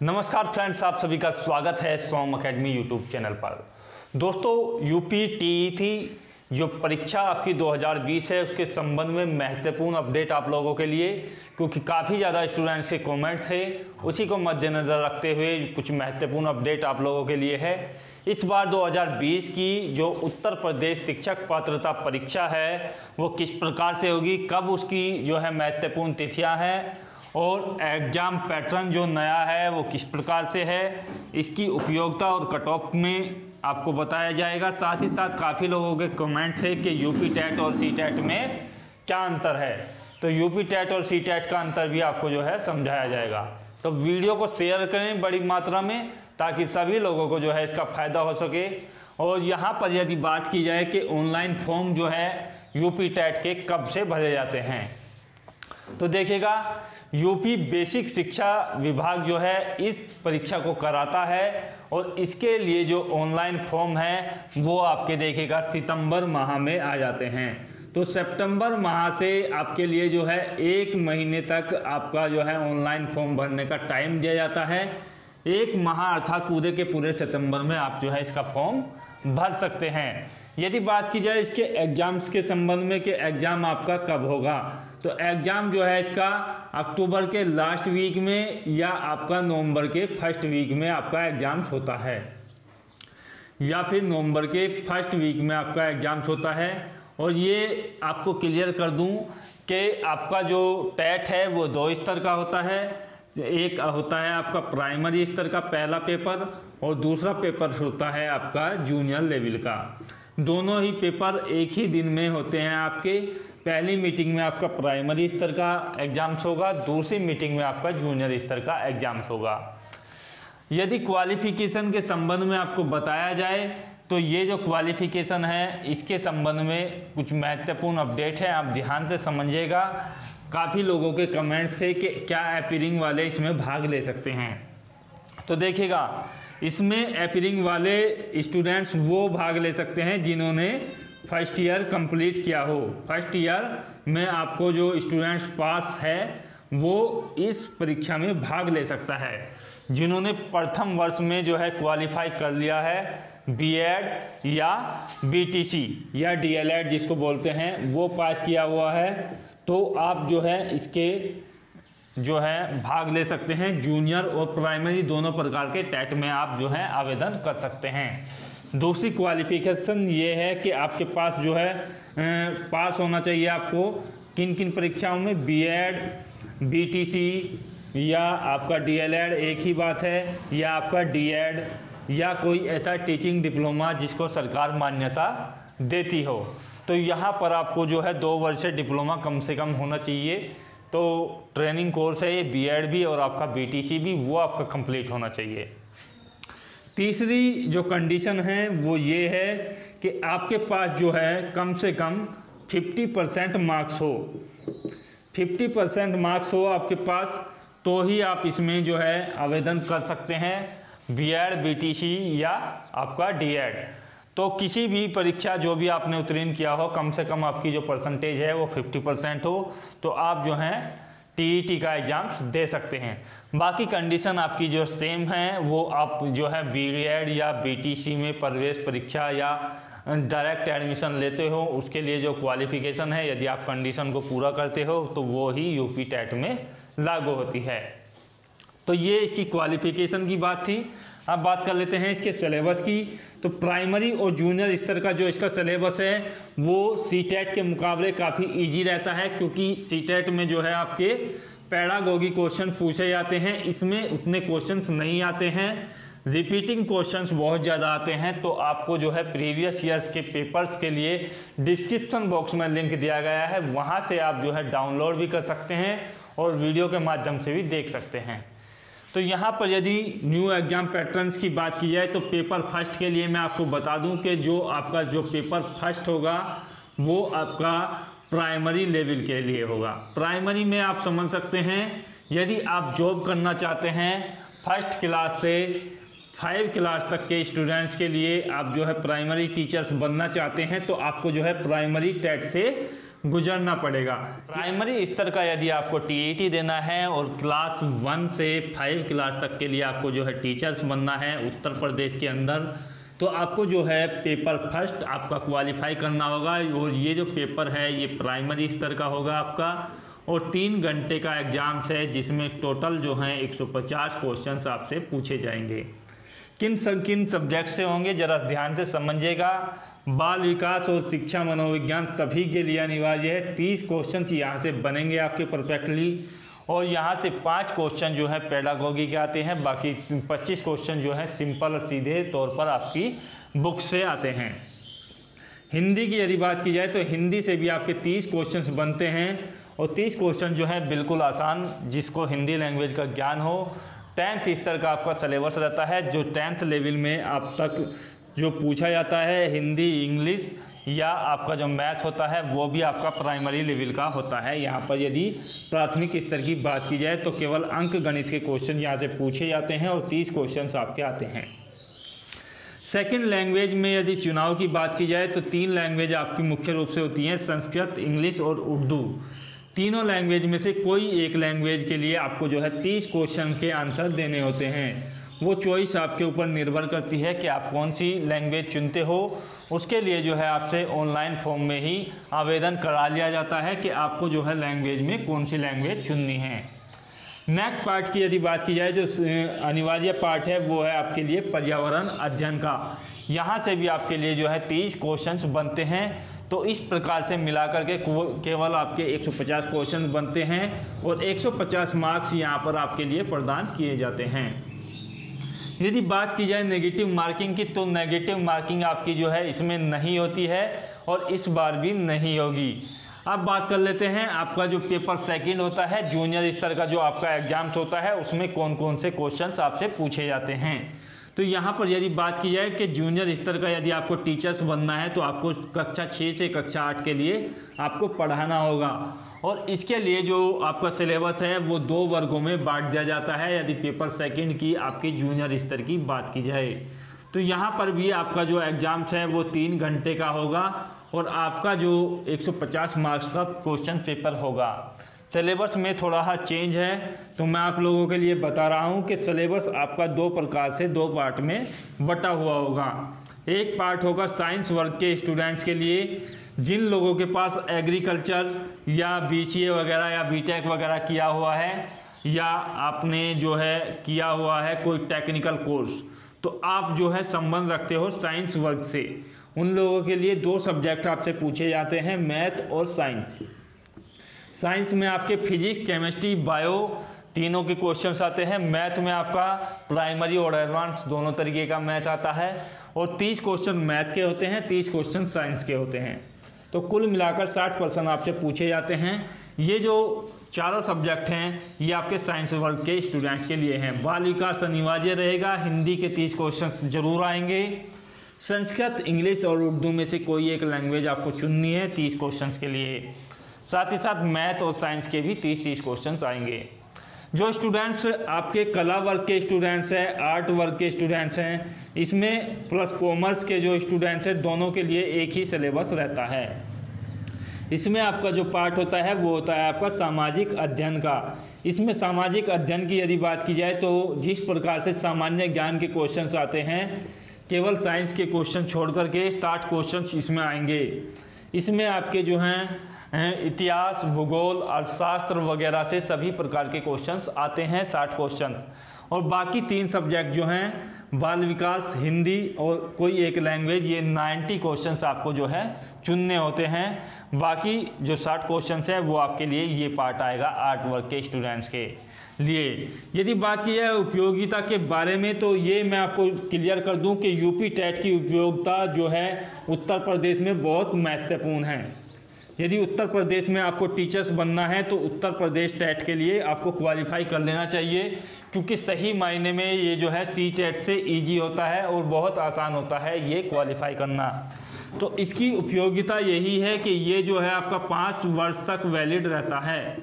नमस्कार फ्रेंड्स, आप सभी का स्वागत है सोम अकेडमी यूट्यूब चैनल पर। दोस्तों, यूपी टी थी, जो परीक्षा आपकी 2020 है, उसके संबंध में महत्वपूर्ण अपडेट आप लोगों के लिए, क्योंकि काफ़ी ज़्यादा स्टूडेंट्स के कमेंट थे, उसी को मद्देनज़र रखते हुए कुछ महत्वपूर्ण अपडेट आप लोगों के लिए है। इस बार 2020 की जो उत्तर प्रदेश शिक्षक पात्रता परीक्षा है, वो किस प्रकार से होगी, कब उसकी जो है महत्वपूर्ण तिथियाँ हैं और एग्ज़ाम पैटर्न जो नया है, वो किस प्रकार से है, इसकी उपयोगिता और कट ऑफ़ में आपको बताया जाएगा। साथ ही साथ काफ़ी लोगों के कमेंट्स है कि यूपी टेट और सी टेट में क्या अंतर है। तो यूपी टेट और सी टेट का अंतर भी आपको जो है समझाया जाएगा। तो वीडियो को शेयर करें बड़ी मात्रा में, ताकि सभी लोगों को जो है इसका फ़ायदा हो सके। और यहाँ पर यदि बात की जाए कि ऑनलाइन फॉर्म जो है यूपी टेट के कब से भरे जाते हैं तो देखिएगा यूपी बेसिक शिक्षा विभाग जो है, इस परीक्षा को कराता है और इसके लिए जो ऑनलाइन फॉर्म है, वो आपके देखिएगा, सितंबर माह में आ जाते हैं। तो सितंबर माह से आपके लिए जो है, एक महीने तक आपका जो है ऑनलाइन फॉर्म भरने का टाइम दिया जाता है। एक माह अर्थात पूरे के पूरे सितंबर में आप जो है, इसका फॉर्म भर सकते हैं। यदि बात की जाए इसके एग्ज़ाम्स के संबंध में कि एग्ज़ाम आपका कब होगा तो एग्ज़ाम जो है इसका अक्टूबर के लास्ट वीक में या आपका नवंबर के फ़र्स्ट वीक में आपका एग्ज़ाम्स होता है। या फिर नवंबर के फ़र्स्ट वीक में आपका एग्ज़ाम्स होता है। और ये आपको क्लियर कर दूँ कि आपका जो टेट है वो दो स्तर का होता है। एक होता है आपका प्राइमरी स्तर का पहला पेपर और दूसरा पेपर होता है आपका जूनियर लेवल का। दोनों ही पेपर एक ही दिन में होते हैं आपके। पहली मीटिंग में आपका प्राइमरी स्तर का एग्ज़ाम्स होगा, दूसरी मीटिंग में आपका जूनियर स्तर का एग्ज़ाम्स होगा। यदि क्वालिफिकेशन के संबंध में आपको बताया जाए तो ये जो क्वालिफिकेशन है, इसके संबंध में कुछ महत्वपूर्ण अपडेट है, आप ध्यान से समझिएगा। काफ़ी लोगों के कमेंट्स से कि क्या एपीरिंग वाले इसमें भाग ले सकते हैं। तो देखिएगा, इसमें एपीरिंग वाले स्टूडेंट्स वो भाग ले सकते हैं जिन्होंने फ़र्स्ट ईयर कंप्लीट किया हो। फ़र्स्ट ईयर में आपको जो स्टूडेंट्स पास है, वो इस परीक्षा में भाग ले सकता है। जिन्होंने प्रथम वर्ष में जो है क्वालिफाई कर लिया है बीएड या बीटीसी या डीएलएड जिसको बोलते हैं, वो पास किया हुआ है। तो आप जो है इसके जो है भाग ले सकते हैं। जूनियर और प्राइमरी दोनों प्रकार के टेट में आप जो है आवेदन कर सकते हैं। दूसरी क्वालिफिकेशन ये है कि आपके पास जो है पास होना चाहिए आपको। किन किन परीक्षाओं में? बीएड बीटीसी या आपका डीएलएड एक ही बात है, या आपका डीएड या कोई ऐसा टीचिंग डिप्लोमा जिसको सरकार मान्यता देती हो। तो यहाँ पर आपको जो है दो वर्ष डिप्लोमा कम से कम होना चाहिए। तो ट्रेनिंग कोर्स है ये बीएड भी और आपका बीटीसी भी, वो आपका कंप्लीट होना चाहिए। तीसरी जो कंडीशन है, वो ये है कि आपके पास जो है, कम से कम 50 परसेंट मार्क्स हो। 50 परसेंट मार्क्स हो आपके पास तो ही आप इसमें जो है, आवेदन कर सकते हैं B Ed B T C या आपका डी एड तो किसी भी परीक्षा जो भी आपने उत्तीर्ण किया हो, कम से कम आपकी जो परसेंटेज है, वो 50 परसेंट हो। तो आप जो हैं टीईटी का एग्ज़ाम्स दे सकते हैं। बाकी कंडीशन आपकी जो सेम है, वो आप जो है बी एड या बीटीसी में प्रवेश परीक्षा या डायरेक्ट एडमिशन लेते हो, उसके लिए जो क्वालिफिकेशन है, यदि आप कंडीशन को पूरा करते हो तो वो ही यूपी टेट में लागू होती है। तो ये इसकी क्वालिफिकेशन की बात थी। अब बात कर लेते हैं इसके सिलेबस की। तो प्राइमरी और जूनियर स्तर का जो इसका सिलेबस है, वो सी टेट के मुकाबले काफ़ी इजी रहता है, क्योंकि सी टेट में जो है आपके पैडागोगी क्वेश्चन पूछे जाते हैं। इसमें उतने क्वेश्चंस नहीं आते हैं। रिपीटिंग क्वेश्चंस बहुत ज़्यादा आते हैं तो आपको जो है प्रीवियस ईयर्स के पेपर्स के लिए डिस्क्रिप्शन बॉक्स में लिंक दिया गया है। वहाँ से आप जो है डाउनलोड भी कर सकते हैं और वीडियो के माध्यम से भी देख सकते हैं। तो यहाँ पर यदि न्यू एग्ज़ाम पैटर्न्स की बात की जाए तो पेपर फ़र्स्ट के लिए मैं आपको बता दूँ कि जो आपका, जो पेपर फ़र्स्ट होगा, वो आपका प्राइमरी लेवल के लिए होगा। प्राइमरी में आप समझ सकते हैं, यदि आप जॉब करना चाहते हैं फ़र्स्ट क्लास से फाइव क्लास तक के स्टूडेंट्स के लिए आप जो है प्राइमरी टीचर्स बनना चाहते हैं तो आपको जो है प्राइमरी टेट से गुजरना पड़ेगा। प्राइमरी स्तर का यदि आपको टी देना है और क्लास वन से फाइव क्लास तक के लिए आपको जो है टीचर्स बनना है उत्तर प्रदेश के अंदर तो आपको जो है पेपर फ़र्स्ट आपका क्वालिफाई करना होगा और ये जो पेपर है, ये प्राइमरी स्तर का होगा आपका। और तीन घंटे का एग्ज़ाम्स है, जिसमें टोटल जो हैं 150 क्वेश्चंस आपसे पूछे जाएँगे। किन सब, किन सब्जेक्ट से होंगे, ज़रा ध्यान से समझिएगा। बाल विकास और शिक्षा मनोविज्ञान सभी के लिए अनिवार्य है। तीस क्वेश्चन यहाँ से बनेंगे आपके परफेक्टली और यहाँ से पाँच क्वेश्चन जो है पेडागोगी के आते हैं। बाकी पच्चीस क्वेश्चन जो है सिंपल सीधे तौर पर आपकी बुक से आते हैं। हिंदी की यदि बात की जाए तो हिंदी से भी आपके तीस क्वेश्चन बनते हैं। और तीस क्वेश्चन जो है बिल्कुल आसान, जिसको हिंदी लैंग्वेज का ज्ञान हो। टेंथ स्तर का आपका सिलेबस रहता है, जो टेंथ लेवल में आप तक जो पूछा जाता है हिंदी, इंग्लिश या आपका जो मैथ होता है, वो भी आपका प्राइमरी लेवल का होता है। यहाँ पर यदि प्राथमिक स्तर की बात की जाए तो केवल अंक गणित के क्वेश्चन यहाँ से पूछे जाते हैं और तीस क्वेश्चन आपके आते हैं। सेकेंड लैंग्वेज में यदि चुनाव की बात की जाए तो तीन लैंग्वेज आपकी मुख्य रूप से होती हैं, संस्कृत, इंग्लिश और उर्दू। तीनों लैंग्वेज में से कोई एक लैंग्वेज के लिए आपको जो है तीस क्वेश्चन के आंसर देने होते हैं। वो चॉइस आपके ऊपर निर्भर करती है कि आप कौन सी लैंग्वेज चुनते हो। उसके लिए जो है आपसे ऑनलाइन फॉर्म में ही आवेदन करा लिया जाता है कि आपको जो है लैंग्वेज में कौन सी लैंग्वेज चुननी है। नेक्स्ट पार्ट की यदि बात की जाए, जो अनिवार्य पार्ट है, वो है आपके लिए पर्यावरण अध्ययन का। यहाँ से भी आपके लिए जो है तीस क्वेश्चंस बनते हैं। तो इस प्रकार से मिलाकर के केवल आपके 150 क्वेश्चन बनते हैं और 150 मार्क्स यहाँ पर आपके लिए प्रदान किए जाते हैं। यदि बात की जाए नेगेटिव मार्किंग की तो नेगेटिव मार्किंग आपकी जो है इसमें नहीं होती है और इस बार भी नहीं होगी। अब बात कर लेते हैं आपका जो पेपर सेकंड होता है जूनियर स्तर का जो आपका एग्ज़ाम्स होता है, उसमें कौन कौन से क्वेश्चंस आपसे पूछे जाते हैं। तो यहाँ पर यदि बात की जाए कि जूनियर स्तर का यदि आपको टीचर्स बनना है तो आपको कक्षा छः से कक्षा आठ के लिए आपको पढ़ाना होगा। और इसके लिए जो आपका सिलेबस है, वो दो वर्गों में बांट दिया जाता है। यदि पेपर सेकंड की आपकी जूनियर स्तर की बात की जाए तो यहाँ पर भी आपका जो एग्ज़ाम्स है, वो तीन घंटे का होगा और आपका जो 150 मार्क्स का क्वेश्चन पेपर होगा। सिलेबस में थोड़ा सा चेंज है तो मैं आप लोगों के लिए बता रहा हूँ कि सिलेबस आपका दो प्रकार से, दो पार्ट में बटा हुआ होगा। एक पार्ट होगा साइंस वर्ग के स्टूडेंट्स के लिए जिन लोगों के पास एग्रीकल्चर या बी वगैरह या बी वगैरह किया हुआ है या आपने जो है किया हुआ है कोई टेक्निकल कोर्स तो आप जो है संबंध रखते हो साइंस वर्ग से। उन लोगों के लिए दो सब्जेक्ट आपसे पूछे जाते हैं मैथ और साइंस साइंस में आपके फिजिक्स केमिस्ट्री बायो तीनों के क्वेश्चंस आते हैं। मैथ में आपका प्राइमरी और एडवांस दोनों तरीके का मैथ आता है। और तीस क्वेश्चन मैथ के होते हैं, तीस क्वेश्चन साइंस के होते हैं। तो कुल मिलाकर साठ परसेंट आपसे पूछे जाते हैं। ये जो चारों सब्जेक्ट हैं, ये आपके साइंस वर्ग के स्टूडेंट्स के लिए हैं। बालिका विकास अनिवार्य रहेगा, हिंदी के तीस क्वेश्चन ज़रूर आएँगे। संस्कृत, इंग्लिश और उर्दू में से कोई एक लैंग्वेज आपको चुननी है तीस क्वेश्चन के लिए। साथ ही साथ मैथ और साइंस के भी तीस तीस क्वेश्चन आएँगे। जो स्टूडेंट्स आपके कला वर्ग के स्टूडेंट्स हैं आर्ट वर्ग के स्टूडेंट्स हैं इसमें प्लस कॉमर्स के जो स्टूडेंट्स हैं, दोनों के लिए एक ही सिलेबस रहता है। इसमें आपका जो पार्ट होता है, वो होता है आपका सामाजिक अध्ययन का। इसमें सामाजिक अध्ययन की यदि बात की जाए तो जिस प्रकार से सामान्य ज्ञान के क्वेश्चंस आते हैं, केवल साइंस के क्वेश्चन छोड़ करके साठ क्वेश्चंस इसमें आएँगे। इसमें आपके जो हैं इतिहास, भूगोल, अर्थशास्त्र वगैरह से सभी प्रकार के क्वेश्चंस आते हैं, साठ क्वेश्चंस और बाकी तीन सब्जेक्ट जो हैं बाल विकास, हिंदी और कोई एक लैंग्वेज ये 90 क्वेश्चंस आपको जो है चुनने होते हैं। बाकी जो 60 क्वेश्चंस है, वो आपके लिए ये पार्ट आएगा आर्ट वर्क के स्टूडेंट्स के लिए। यदि बात की जाए उपयोगिता के बारे में तो ये मैं आपको क्लियर कर दूँ कि यूपी टेट की उपयोगिता जो है उत्तर प्रदेश में बहुत महत्वपूर्ण है। यदि उत्तर प्रदेश में आपको टीचर्स बनना है तो उत्तर प्रदेश टेट के लिए आपको क्वालिफाई कर लेना चाहिए, क्योंकि सही मायने में ये जो है सी टेट से ईजी होता है और बहुत आसान होता है ये क्वालिफाई करना। तो इसकी उपयोगिता यही है कि ये जो है आपका पाँच वर्ष तक वैलिड रहता है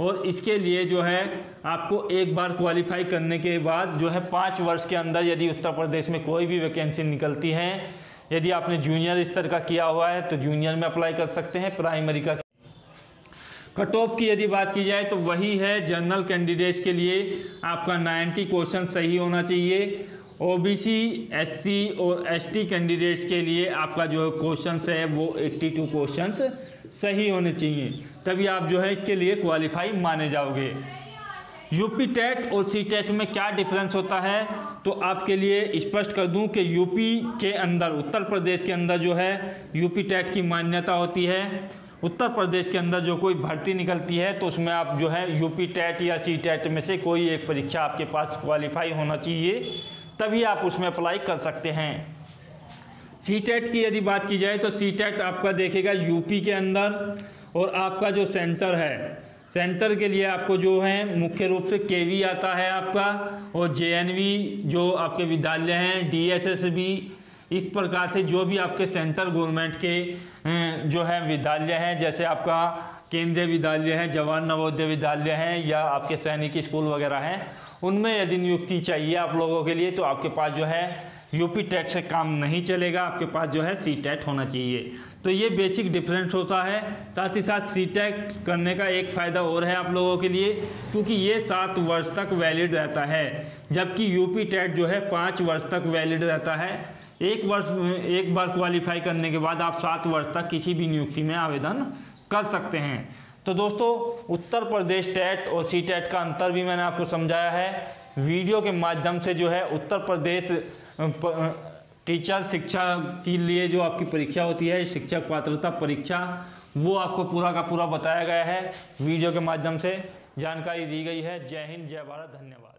और इसके लिए जो है आपको एक बार क्वालिफाई करने के बाद जो है पाँच वर्ष के अंदर यदि उत्तर प्रदेश में कोई भी वैकेंसी निकलती है यदि आपने जूनियर स्तर का किया हुआ है तो जूनियर में अप्लाई कर सकते हैं प्राइमरी का। कट ऑफ़ की यदि बात की जाए तो वही है जनरल कैंडिडेट्स के लिए आपका 90 क्वेश्चन सही होना चाहिए। ओबीसी एससी और एसटी कैंडिडेट्स के लिए आपका जो क्वेश्चन है, वो 82 क्वेश्चंस सही होने चाहिए। तभी आप जो है इसके लिए क्वालिफाई माने जाओगे। यूपी टेट और सी टेट में क्या डिफरेंस होता है? तो आपके लिए स्पष्ट कर दूँ कि यूपी के अंदर, उत्तर प्रदेश के अंदर जो है, यूपी टेट की मान्यता होती है। उत्तर प्रदेश के अंदर जो कोई भर्ती निकलती है तो उसमें आप जो है, यूपी टेट या सी टेट में से कोई एक परीक्षा आपके पास क्वालिफाई होना चाहिए, तभी आप उसमें अप्लाई कर सकते हैं। सी टेट की यदि बात की जाए तो सी टेट आपका देखेगा यूपी के अंदर और आपका जो सेंटर है सेंटर के लिए आपको जो है, मुख्य रूप से के आता है आपका, और जेएनवी जो आपके विद्यालय हैं डी भी इस प्रकार से जो भी आपके सेंट्रल गवर्नमेंट के जो है, विद्यालय हैं, जैसे आपका केंद्रीय विद्यालय है जवान नवोदय विद्यालय हैं, या आपके सैनिक स्कूल वगैरह हैं, उनमें यदि नियुक्ति चाहिए आप लोगों के लिए तो आपके पास जो है यूपी टेट से काम नहीं चलेगा, आपके पास जो है सी टेट होना चाहिए। तो ये बेसिक डिफरेंस होता है। साथ ही साथ सी टेट करने का एक फ़ायदा और है आप लोगों के लिए, क्योंकि ये सात वर्ष तक वैलिड रहता है। जबकि यूपी टेट जो है पाँच वर्ष तक वैलिड रहता है। एक वर्ष, एक बार क्वालिफाई करने के बाद आप सात वर्ष तक किसी भी नियुक्ति में आवेदन कर सकते हैं। तो दोस्तों, उत्तर प्रदेश टेट और सी टेट का अंतर भी मैंने आपको समझाया है। वीडियो के माध्यम से जो है उत्तर प्रदेश टीचर शिक्षा के लिए जो आपकी परीक्षा होती है, शिक्षक पात्रता परीक्षा, वो आपको पूरा का पूरा बताया गया है। वीडियो के माध्यम से जानकारी दी गई है। जय हिंद, जय भारत, धन्यवाद।